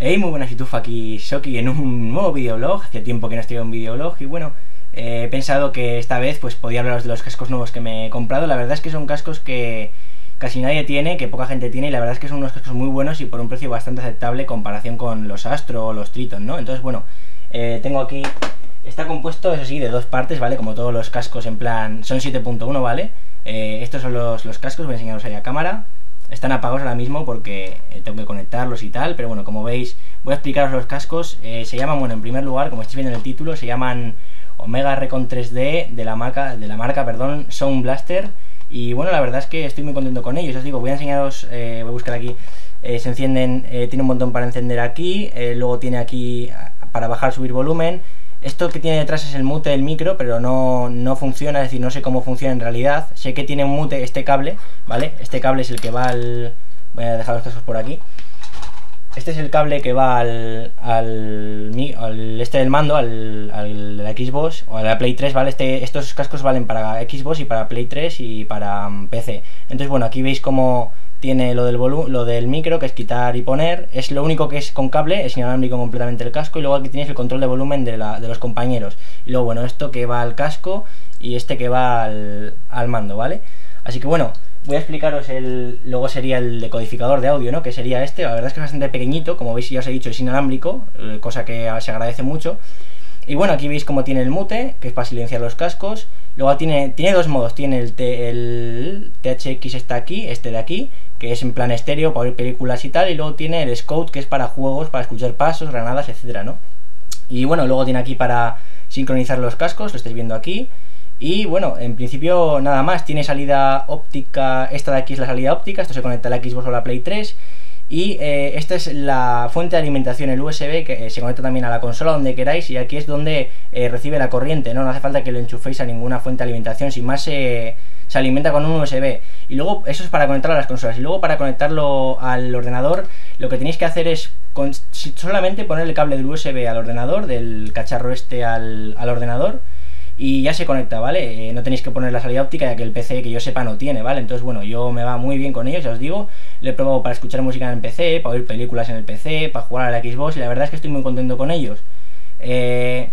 Hey, muy buenas YouTube, aquí Shoki en un nuevo videoblog, hacía tiempo que no estoy en un videoblog y bueno, he pensado que esta vez pues podía hablaros de los cascos nuevos que me he comprado, la verdad es que son cascos que casi nadie tiene, que poca gente tiene y la verdad es que son unos cascos muy buenos y por un precio bastante aceptable en comparación con los Astro o los Triton, ¿no? Entonces bueno, eh, tengo aquí, está compuesto eso sí de dos partes, ¿vale? Como todos los cascos en plan, son 7.1, ¿vale? Eh, estos son los, los cascos, voy a enseñaros ahí a cámara están apagados ahora mismo porque eh, tengo que conectarlos y tal, pero bueno, como veis, voy a explicaros los cascos. Eh, se llaman, bueno, en primer lugar, como estáis viendo en el título, se llaman Omega Recon 3D de la marca, de la marca, perdón, Sound Blaster. Y bueno, la verdad es que estoy muy contento con ellos. Os digo, voy a enseñaros, eh, voy a buscar aquí. se encenden, tiene un botón para encender aquí, luego tiene aquí para bajar, subir volumen. Esto que tiene detrás es el mute del micro, pero no, no, funciona, es decir, no sé cómo funciona en realidad. Sé que tiene un mute este cable, ¿vale? Este cable es el que va al... Voy a dejar los cascos por aquí. Este es el cable que va al, al, este del mando, al, al, Xbox o a la Play 3, ¿vale? Este, estos cascos valen para Xbox y para Play 3 y para mm, PC. Entonces, bueno, aquí veis cómo tiene lo del, lo del micro, que es quitar y poner, es lo único que es con cable, es inalámbrico completamente el casco, y luego aquí tienes el control de volumen de, la, de los compañeros. Y luego, bueno, esto que va al casco y este que va al, al mando, ¿vale? Así que bueno, voy a explicaros el, luego sería el decodificador de audio, ¿no? Que sería este, la verdad es que es bastante pequeñito, como veis ya os he dicho es inalámbrico, eh, cosa que se agradece mucho. Y bueno, aquí veis cómo tiene el mute, que es para silenciar los cascos. Luego tiene, tiene dos modos, tiene el, el THX está aquí, este de aquí, que es en plan estéreo para ver películas y tal, y luego tiene el Scout, que es para juegos, para escuchar pasos, granadas, etcétera, ¿no? Y bueno, luego tiene aquí para sincronizar los cascos, lo estáis viendo aquí. Y bueno, en principio nada más, tiene salida óptica, esta de aquí es la salida óptica, esto se conecta a la Xbox o la Play 3 y eh, esta es la fuente de alimentación, el USB, que eh, se conecta también a la consola donde queráis y aquí es donde eh, recibe la corriente, ¿no? No hace falta que lo enchuféis a ninguna fuente de alimentación, sin más se alimenta con un USB. Y luego eso es para conectarlo a las consolas. Y luego para conectarlo al ordenador, lo que tenéis que hacer es solamente poner el cable del USB al ordenador, del cacharro este al, al ordenador y ya se conecta, ¿vale? Eh, no tenéis que poner la salida óptica ya que el PC que yo sepa no tiene, ¿vale? Entonces, bueno, yo me va muy bien con ellos, ya os digo, le he probado para escuchar música en el PC, para oír películas en el PC, para jugar a la Xbox y la verdad es que estoy muy contento con ellos. Eh,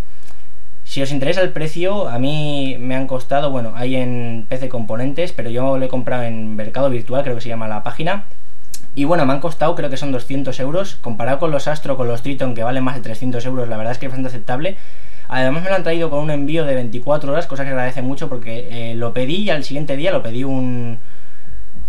si os interesa el precio, a mí me han costado, bueno, hay en PC Componentes, pero yo lo he comprado en Mercado Virtual, creo que se llama la página. Y bueno, me han costado, creo que son 200 euros, comparado con los Astro, con los Triton, que valen más de 300 euros, la verdad es que es bastante aceptable. Además me lo han traído con un envío de 24 horas, cosa que agradece mucho porque eh, lo pedí y al siguiente día lo pedí un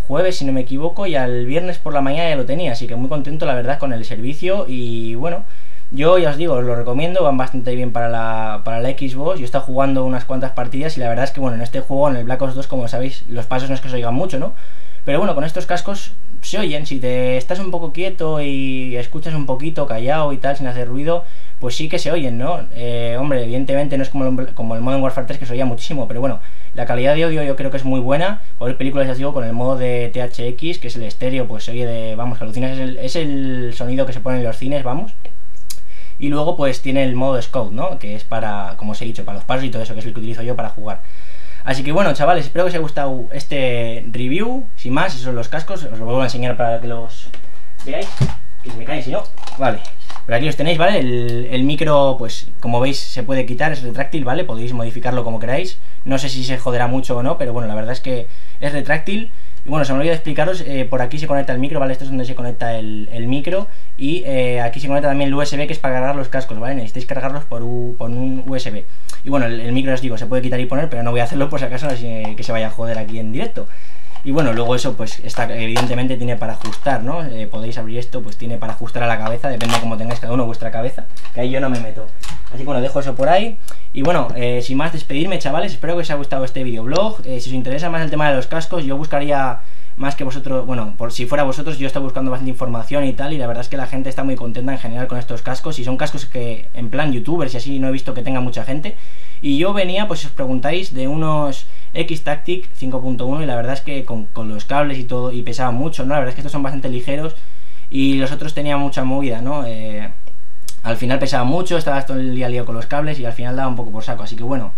jueves si no me equivoco y al viernes por la mañana ya lo tenía, así que muy contento la verdad con el servicio y bueno, yo ya os digo, os lo recomiendo, van bastante bien para la, para la Xbox, yo he estado jugando unas cuantas partidas y la verdad es que bueno, en este juego, en el Black Ops 2, como sabéis, los pasos no es que se oigan mucho, ¿no? Pero bueno, con estos cascos se oyen, si te estás un poco quieto y escuchas un poquito callado y tal, sin hacer ruido, pues sí que se oyen, ¿no? Eh, hombre, evidentemente no es como el, como el Modern Warfare 3 que se oía muchísimo, pero bueno, la calidad de audio yo creo que es muy buena. Ver películas, ya digo, con el modo de THX, que es el estéreo, pues se oye de, vamos, que alucinas, es el, es el sonido que se pone en los cines, vamos. Y luego pues tiene el modo Scout, ¿no? Que es para, como os he dicho, para los pasos y todo eso, que es el que utilizo yo para jugar. Así que bueno, chavales, espero que os haya gustado este review. Sin más, esos son los cascos, os lo vuelvo a enseñar para que los veáis. Que se me caen, si no, vale. Pero aquí los tenéis, ¿vale? El, micro, pues como veis, se puede quitar, es retráctil, ¿vale? Podéis modificarlo como queráis. No sé si se joderá mucho o no, pero bueno, la verdad es que es retráctil. Y bueno, se me olvidó explicaros, eh, por aquí se conecta el micro, ¿vale? Esto es donde se conecta el, micro. Y eh, aquí se conecta también el USB, que es para cargar los cascos, ¿vale? Necesitáis cargarlos por, un USB. Y bueno, el, micro, os digo, se puede quitar y poner, pero no voy a hacerlo por si acaso, así que se vaya a joder aquí en directo. Y bueno, luego eso pues está evidentemente tiene para ajustar, ¿no? Eh, podéis abrir esto, pues tiene para ajustar a la cabeza, depende de cómo tengáis cada uno vuestra cabeza, que ahí yo no me meto. Así que bueno, dejo eso por ahí. Y bueno, eh, sin más despedirme chavales, espero que os haya gustado este videoblog. Eh, si os interesa más el tema de los cascos, yo buscaría más que vosotros, bueno, por si fuera vosotros, yo estoy buscando bastante información y tal, y la verdad es que la gente está muy contenta en general con estos cascos, y son cascos que en plan youtubers y así no he visto que tenga mucha gente. Y yo venía, pues si os preguntáis, de unos X-Tactic 5.1 y la verdad es que con, los cables y todo, y pesaba mucho, ¿no? La verdad es que estos son bastante ligeros y los otros tenían mucha movida, ¿no? Eh, al final pesaba mucho, estaba todo el día lío con los cables y al final daba un poco por saco, así que bueno,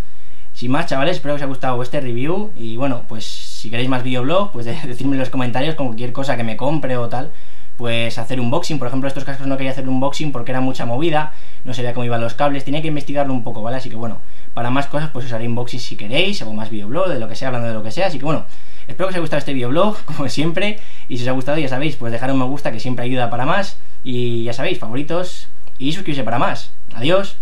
sin más chavales, espero que os haya gustado este review y bueno, pues si queréis más videoblog, pues decidme en los comentarios con cualquier cosa que me compre o tal, pues hacer unboxing, por ejemplo estos cascos no quería hacer un unboxing porque era mucha movida, no sabía cómo iban los cables, tenía que investigarlo un poco, ¿vale? Así que bueno, para más cosas pues os haré unboxing si queréis, hago más videoblog, de lo que sea, hablando de lo que sea, así que bueno, espero que os haya gustado este videoblog, como siempre, y si os ha gustado ya sabéis, pues dejar un me gusta que siempre ayuda para más, y ya sabéis, favoritos, y suscribirse para más. Adiós.